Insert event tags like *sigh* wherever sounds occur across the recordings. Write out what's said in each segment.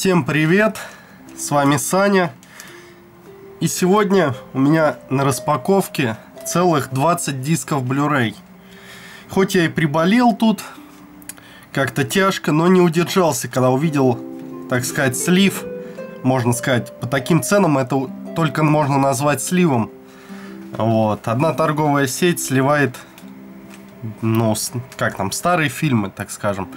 Всем привет! С вами Саня. И сегодня у меня на распаковке целых 20 дисков Blu-ray. Хоть я и приболел тут, как-то тяжко, но не удержался, когда увидел, так сказать, слив. Можно сказать, по таким ценам это только можно назвать сливом. Вот. Одна торговая сеть сливает, ну, как там, старые фильмы, так скажем,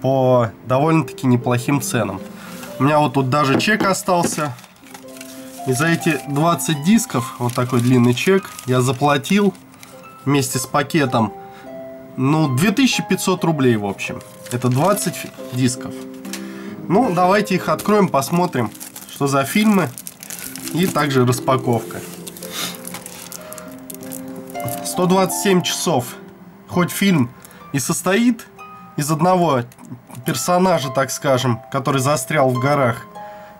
по довольно-таки неплохим ценам. У меня вот тут даже чек остался. И за эти 20 дисков, вот такой длинный чек, я заплатил вместе с пакетом, ну, 2500 рублей, в общем. Это 20 дисков. Ну, давайте их откроем, посмотрим, что за фильмы. И также распаковка. 127 часов. Хоть фильм и состоит из одного персонажа, так скажем, который застрял в горах.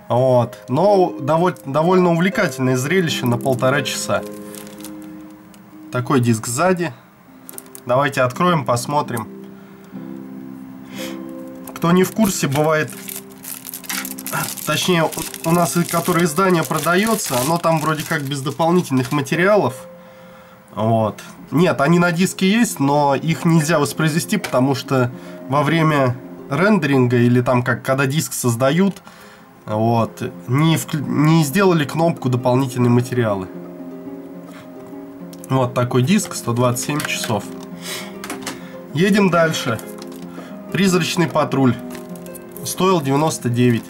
Вот. Но довольно, довольно увлекательное зрелище на полтора часа. Такой диск сзади. Давайте откроем, посмотрим. Кто не в курсе, бывает... Точнее, у нас, которое издание продается, оно там вроде как без дополнительных материалов. Вот. Нет, они на диске есть, но их нельзя воспроизвести, потому что во время рендеринга или там как когда диск создают, вот, не, в, не сделали кнопку дополнительные материалы. Вот такой диск, 127 часов. Едем дальше. Призрачный патруль. Стоил 99.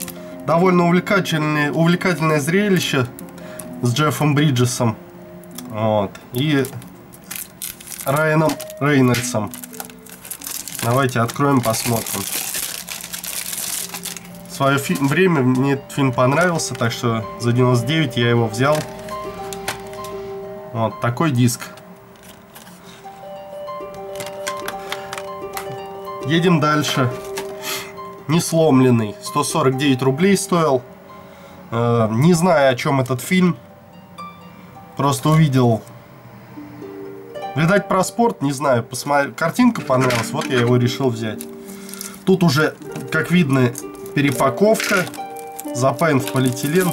Довольно увлекательное, увлекательное зрелище с Джеффом Бриджесом. Вот. И Райаном Рейнольдсом. Давайте откроем, посмотрим. В свое время мне этот фильм понравился, так что за 99 я его взял. Вот такой диск. Едем дальше. Не сломленный. 149 рублей стоил. Э, не знаю, о чем этот фильм. Просто увидел Видать, про спорт, не знаю, посмотри, картинка понравилась, вот я его решил взять. Тут уже, как видно, перепаковка, запаян в полиэтилен.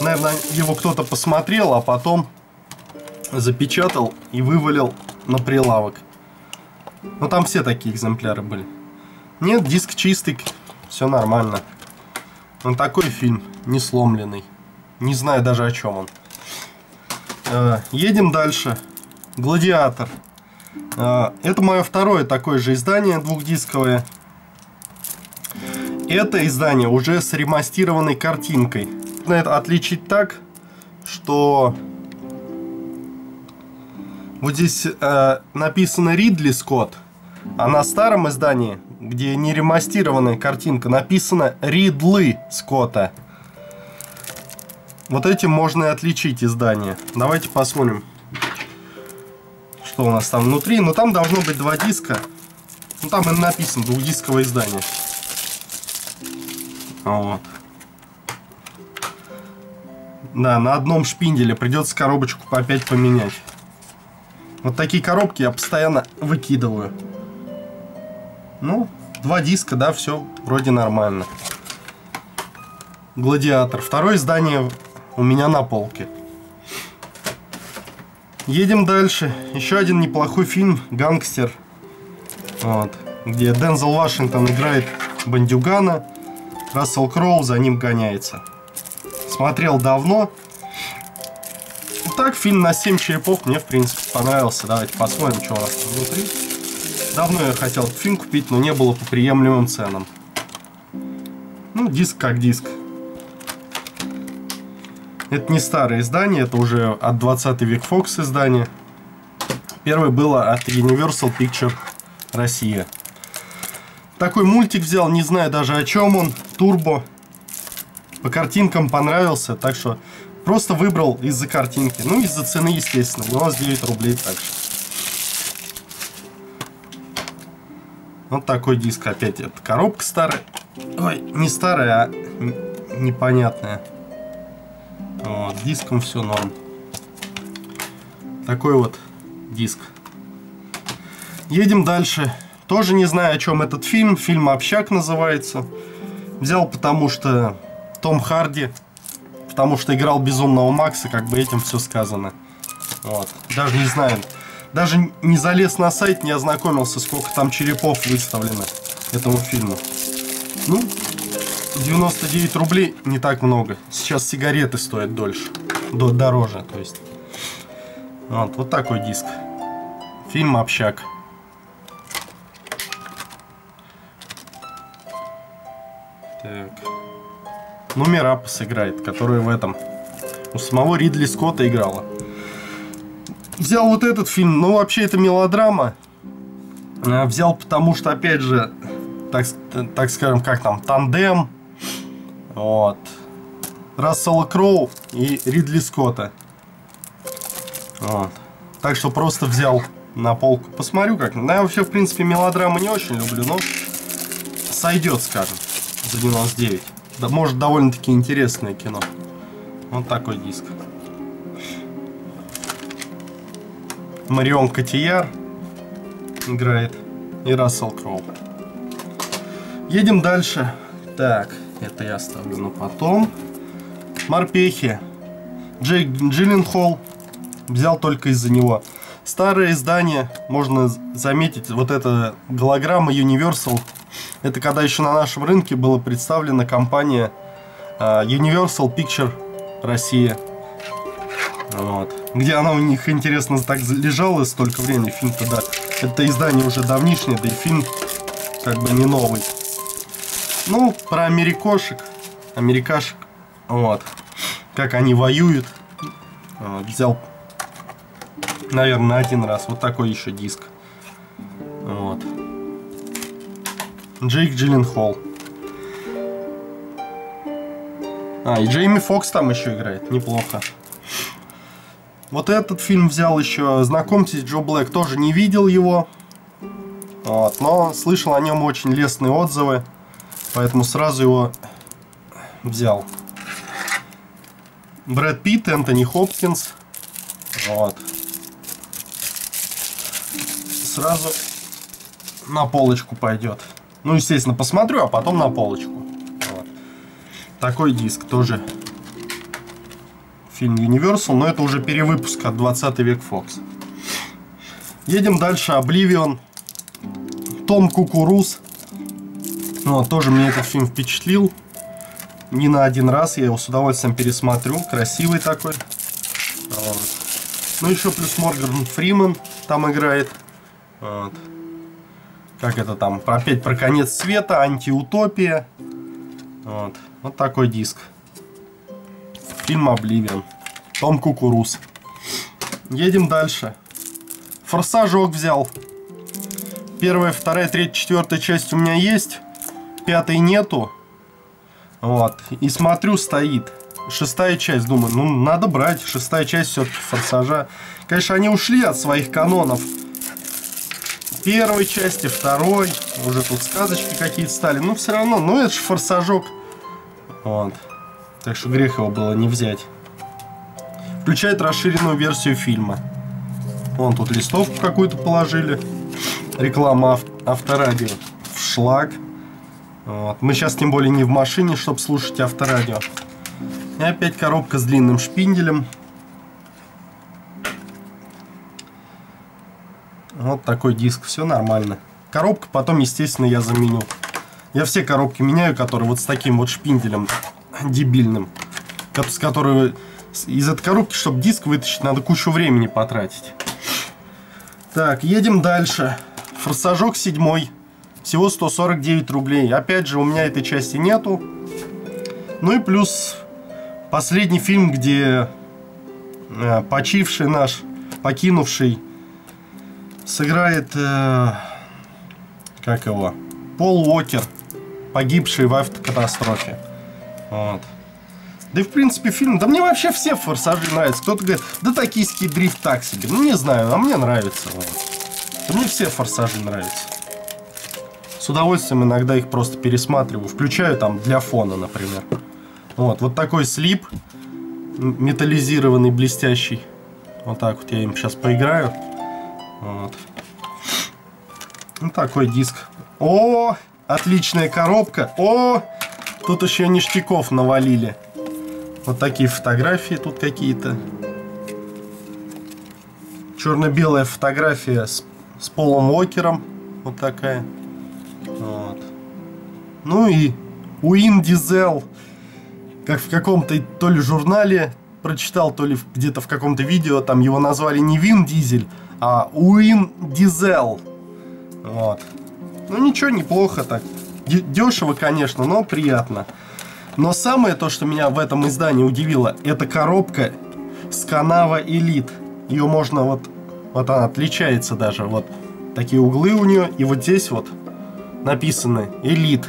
Наверное, его кто-то посмотрел, а потом запечатал и вывалил на прилавок. Но там все такие экземпляры были. Нет, диск чистый, все нормально. Он такой фильм, не сломленный. Не знаю даже о чем он. Э, едем дальше. Гладиатор. А, это мое второе такое же издание двухдисковое. Это издание уже с ремастированной картинкой. Нужно это отличить так, что вот здесь э, написано Ридли Скотт, а на старом издании, где не ремастированная картинка, написано Ридли Скотта. Вот этим можно и отличить издание. Давайте посмотрим что у нас там внутри. Но там должно быть два диска. Ну, там и написано двухдисковое издание. Вот. Да, на одном шпинделе придется коробочку опять поменять. Вот такие коробки я постоянно выкидываю. Ну, два диска, да, все вроде нормально. Гладиатор. Второе издание у меня на полке. Едем дальше. Еще один неплохой фильм «Гангстер». Вот, где Дензел Вашингтон играет бандюгана. Рассел Кроу за ним гоняется. Смотрел давно. Так, фильм на 7 черепов мне, в принципе, понравился. Давайте посмотрим, что у нас внутри. Давно я хотел фильм купить, но не было по приемлемым ценам. Ну, диск как диск. Это не старое издание, это уже от 20 век Fox издание. Первое было от Universal Picture Россия. Такой мультик взял, не знаю даже о чем он, Турбо. По картинкам понравился, так что просто выбрал из-за картинки. Ну, из-за цены, естественно. У нас 9 рублей также. Вот такой диск опять. Это коробка старая. Ой, не старая, а непонятная. Вот, диском все норм. Такой вот диск. Едем дальше. Тоже не знаю, о чем этот фильм. Фильм «Общак» называется. Взял, потому что Том Харди, потому что играл Безумного Макса, как бы этим все сказано. Вот. Даже не знаю, даже не залез на сайт, не ознакомился, сколько там черепов выставлено этому фильму. Ну, 99 рублей не так много. Сейчас сигареты стоят дольше, до, дороже, то есть. Вот, вот такой диск. Фильм «Общак». Мирапос играет, который в этом. У самого Ридли Скотта играла. Взял вот этот фильм, ну, вообще это мелодрама. А, взял потому что, опять же, так, так скажем, как там, тандем. Вот. Рассела Кроу и Ридли Скотта. Вот. Так что просто взял на полку. Посмотрю как. Ну, я вообще, в принципе, мелодрамы не очень люблю, но сойдет, скажем, за 99. Да, может, довольно-таки интересное кино. Вот такой диск. Марион Котияр играет и Рассел Кроу. Едем дальше. Так, это я оставлю на потом. Морпехи. Джейк Джилленхол взял только из-за него. Старое издание, можно заметить, вот эта голограмма Universal. Это когда еще на нашем рынке была представлена компания uh, Universal Picture Россия. Вот. Где она у них, интересно, так лежала столько времени, фильм тогда. Это издание уже давнишнее, да и фильм как бы не новый. Ну, про америкошек, америкашек, вот. Как они воюют. Вот, взял, наверное, один раз. Вот такой еще диск. Джейк Джилленхол. А, и Джейми Фокс там еще играет. Неплохо. Вот этот фильм взял еще. Знакомьтесь, Джо Блэк тоже не видел его. Вот, но слышал о нем очень лестные отзывы. Поэтому сразу его взял. Брэд Питт, Энтони Хопкинс. Вот. Сразу на полочку пойдет. Ну, естественно, посмотрю, а потом на полочку. Вот. Такой диск тоже фильм Universal, но это уже перевыпуск от 20 век Fox. Едем дальше. Обливион. Том Кукуруз. Ну, тоже мне этот фильм впечатлил. Не на один раз. Я его с удовольствием пересмотрю. Красивый такой. Вот. Ну, еще плюс Морган Фриман там играет. Вот. Как это там? Опять про конец света, антиутопия. Вот. Вот такой диск. Фильм Обливион. Том Кукуруз. Едем дальше. Форсажок взял. Первая, вторая, третья, четвертая часть у меня есть. Пятой нету. Вот. И смотрю, стоит. Шестая часть, думаю, ну надо брать. Шестая часть все-таки форсажа. Конечно, они ушли от своих канонов. Первой части, второй. Уже тут сказочки какие-то стали. Но все равно, ну это же форсажок. Вот. Так что грех его было не взять. Включает расширенную версию фильма. Вон тут листовку какую-то положили. Реклама ав авторадио. В шлак. Вот. Мы сейчас тем более не в машине, чтобы слушать авторадио. И опять коробка с длинным шпинделем. Вот такой диск. Все нормально. Коробка потом, естественно, я заменю. Я все коробки меняю, которые вот с таким вот шпинделем дебильным, с которого из этой коробки, чтобы диск вытащить, надо кучу времени потратить. Так, едем дальше. Форсажок седьмой. Всего 149 рублей. Опять же, у меня этой части нету. Ну и плюс последний фильм, где э, почивший наш, покинувший, сыграет, э, как его, Пол Уокер, погибший в автокатастрофе. Вот. Да и в принципе фильм, да мне вообще все форсажи нравятся. Кто-то говорит, да токийский дрифт так себе. Ну не знаю, а мне нравится. Вот. Да мне все форсажи нравятся. С удовольствием иногда их просто пересматриваю. Включаю там для фона, например. Вот, вот такой слип. Металлизированный, блестящий. Вот так вот я им сейчас поиграю. Вот. Вот такой диск. О, отличная коробка. О, Тут еще ништяков навалили. Вот такие фотографии тут какие-то. Черно-белая фотография с, с Полом Уокером. Вот такая. Вот. Ну и Уин Дизел. Как в каком-то то ли журнале прочитал, то ли где-то в каком-то видео, там его назвали не Вин Дизель, а Уин Дизел. Вот. Ну ничего, неплохо так. Дешево, конечно, но приятно. Но самое то, что меня в этом издании удивило, это коробка с канава Elite. Ее можно вот, вот она отличается даже, вот такие углы у нее, и вот здесь вот написано Elite.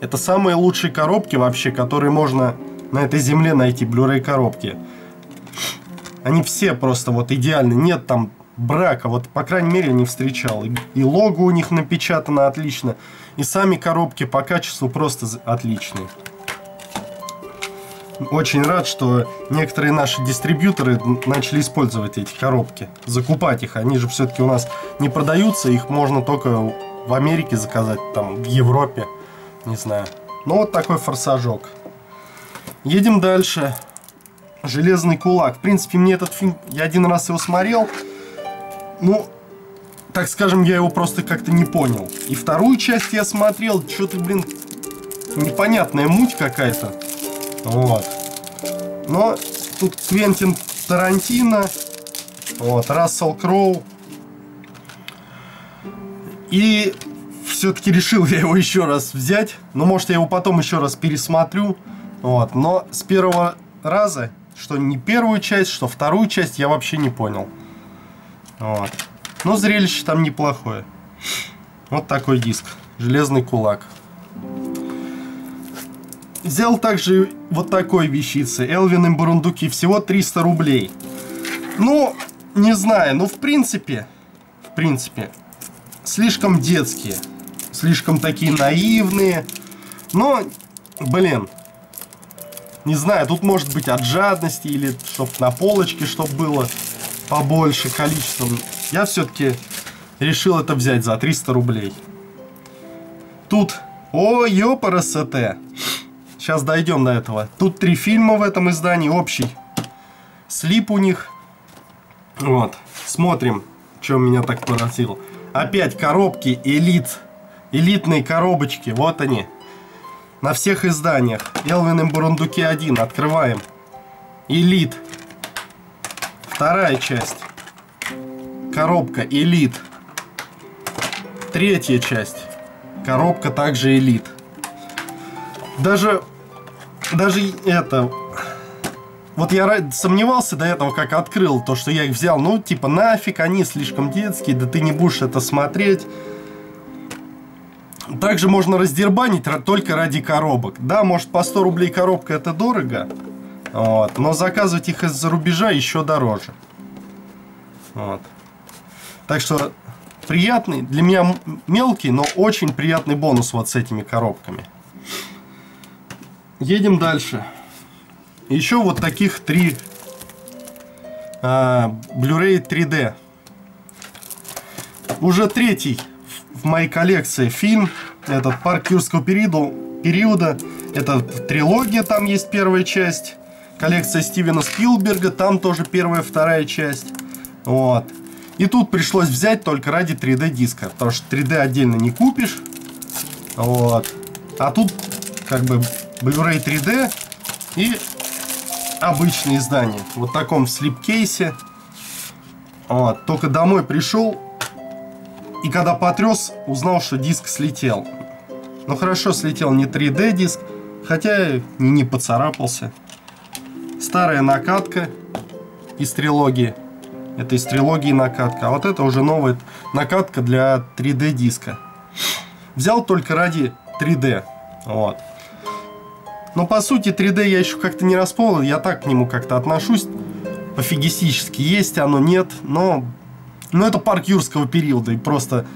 Это самые лучшие коробки вообще, которые можно на этой земле найти, Blu-ray коробки. Они все просто вот идеальны, нет там брака, вот по крайней мере не встречал. И, и лого у них напечатано отлично, и сами коробки по качеству просто отличные. Очень рад, что некоторые наши дистрибьюторы начали использовать эти коробки, закупать их. Они же все-таки у нас не продаются, их можно только в Америке заказать, там, в Европе, не знаю. Ну, вот такой форсажок. Едем дальше. Железный кулак. В принципе, мне этот фильм, я один раз его смотрел. Ну, так скажем, я его просто как-то не понял. И вторую часть я смотрел, что-то, блин, непонятная муть какая-то. Вот. Но тут Квентин Тарантино, вот, Рассел Кроу. И все-таки решил я его еще раз взять. Ну, может, я его потом еще раз пересмотрю. Вот. Но с первого раза, что не первую часть, что вторую часть, я вообще не понял. Вот. Но зрелище там неплохое. Вот такой диск. Железный кулак. Взял также вот такой вещицы. Элвин и Бурундуки. Всего 300 рублей. Ну, не знаю. Ну, в принципе, в принципе, слишком детские. Слишком такие наивные. Но, блин, не знаю, тут может быть от жадности или чтоб на полочке, чтоб было побольше количеством. Я все-таки решил это взять за 300 рублей. Тут, о, ёпарасоте. Сейчас дойдем до этого. Тут три фильма в этом издании, общий слип у них. Вот, смотрим, что меня так поразило. Опять коробки элит, элитные коробочки, вот они. На всех изданиях. Элвин и Бурундуки 1. Открываем. Элит. Вторая часть. Коробка Элит. Третья часть. Коробка также Элит. Даже, даже это... Вот я сомневался до этого, как открыл то, что я их взял. Ну, типа, нафиг, они слишком детские, да ты не будешь это смотреть. Также можно раздербанить только ради коробок. Да, может по 100 рублей коробка это дорого, вот, но заказывать их из-за рубежа еще дороже. Вот. Так что приятный, для меня мелкий, но очень приятный бонус вот с этими коробками. Едем дальше. Еще вот таких три а, Blu-ray 3D. Уже третий в моей коллекции фильм, этот «Парк юрского периода», периода. Это трилогия, там есть первая часть. Коллекция Стивена Спилберга, там тоже первая, вторая часть. Вот. И тут пришлось взять только ради 3D диска, потому что 3D отдельно не купишь. Вот. А тут как бы Blu-ray 3D и обычное издание. Вот в таком слипкейсе. Вот. Только домой пришел, и когда потряс, узнал, что диск слетел. Ну хорошо, слетел не 3D диск, хотя не поцарапался. Старая накатка из трилогии. Это из трилогии накатка. А вот это уже новая накатка для 3D диска. Взял только ради 3D. Вот. Но по сути 3D я еще как-то не располнил. Я так к нему как-то отношусь пофигистически. Есть оно, нет. Но ну, это парк юрского периода, и просто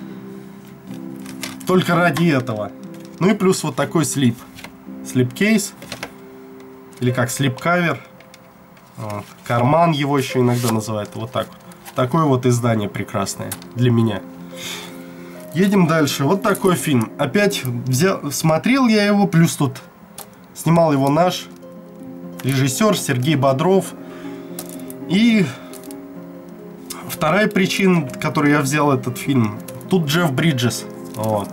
только ради этого. Ну и плюс вот такой слип. Слип-кейс. Или как слип-кавер. Вот. Карман его еще иногда называют. Вот так вот. Такое вот издание прекрасное для меня. Едем дальше. Вот такой фильм. Опять взял, смотрел я его, плюс тут Снимал его наш режиссер Сергей Бодров. И вторая причина, которой я взял этот фильм, тут Джефф Бриджес. Вот.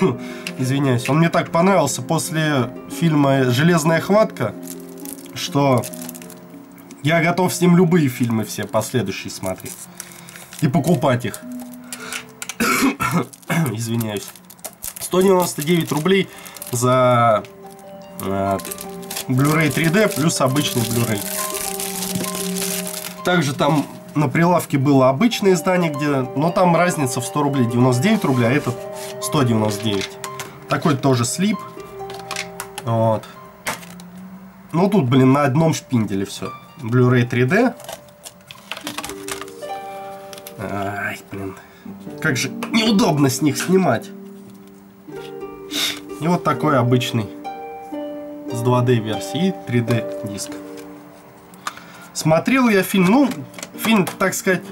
*coughs* Извиняюсь. Он мне так понравился после фильма «Железная хватка», что я готов с ним любые фильмы все последующие смотреть. И покупать их. *coughs* Извиняюсь. 199 рублей за э, Blu-ray 3D плюс обычный Blu-ray. Также там на прилавке было обычное издание, где, но там разница в 100 рублей, 99 рублей, а этот 199. Такой тоже слип. Вот. Ну тут, блин, на одном шпинделе все. Blu-ray 3D. Ай, блин. Как же неудобно с них снимать. И вот такой обычный с 2D версии и 3D диск. Смотрел я фильм, ну, фильм, так сказать,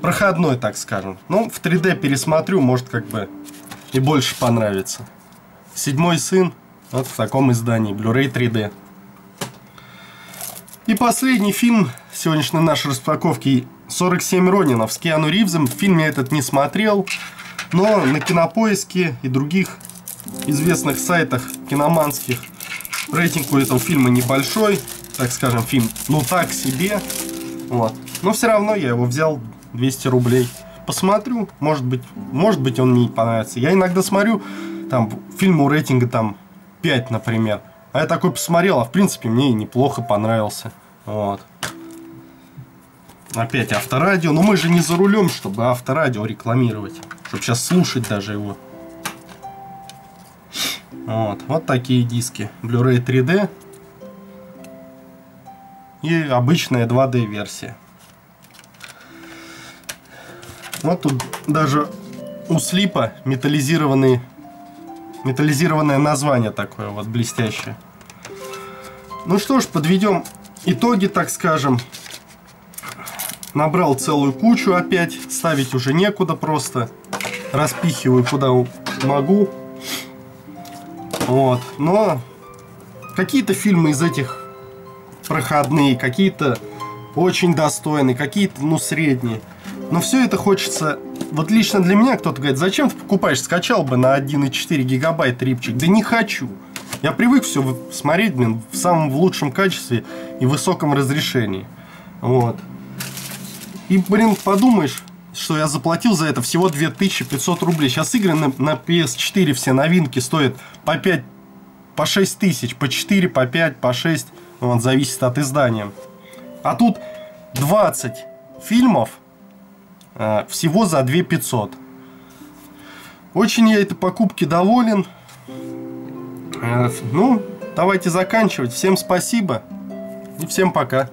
проходной, так скажем. Ну, в 3D пересмотрю, может, как бы и больше понравится. Седьмой сын, вот в таком издании, Blu-ray 3D. И последний фильм сегодняшней нашей распаковки 47 Ронинов с Киану Ривзом. Фильм я этот не смотрел, но на Кинопоиске и других известных сайтах киноманских рейтинг у этого фильма небольшой. Так скажем, фильм ну так себе. Вот. Но все равно я его взял 200 рублей. Посмотрю, может быть, может быть он мне понравится. Я иногда смотрю, там, фильму рейтинга там 5, например. А я такой посмотрел, а в принципе мне и неплохо понравился. Вот. Опять авторадио. Но мы же не за рулем, чтобы авторадио рекламировать. Чтобы сейчас слушать даже его. Вот, вот такие диски. Blu-ray 3D. И обычная 2D версия. Вот тут даже у слипа металлизированный, металлизированное название такое вот блестящее. Ну что ж, подведем итоги, так скажем. Набрал целую кучу опять, ставить уже некуда просто. Распихиваю куда могу. Вот, но какие-то фильмы из этих проходные, какие-то очень достойные, какие-то, ну, средние. Но все это хочется... Вот лично для меня кто-то говорит, зачем ты покупаешь? Скачал бы на 1,4 гигабайт рипчик. Да не хочу. Я привык все смотреть, блин, в самом в лучшем качестве и высоком разрешении. Вот. И, блин, подумаешь, что я заплатил за это всего 2500 рублей. Сейчас игры на, на PS4 все новинки стоят по 5, по 6 тысяч, по 4, по 5, по 6. Вот, зависит от издания. А тут 20 фильмов э, всего за 2500. Очень я этой покупки доволен. Э, ну, давайте заканчивать. Всем спасибо и всем пока.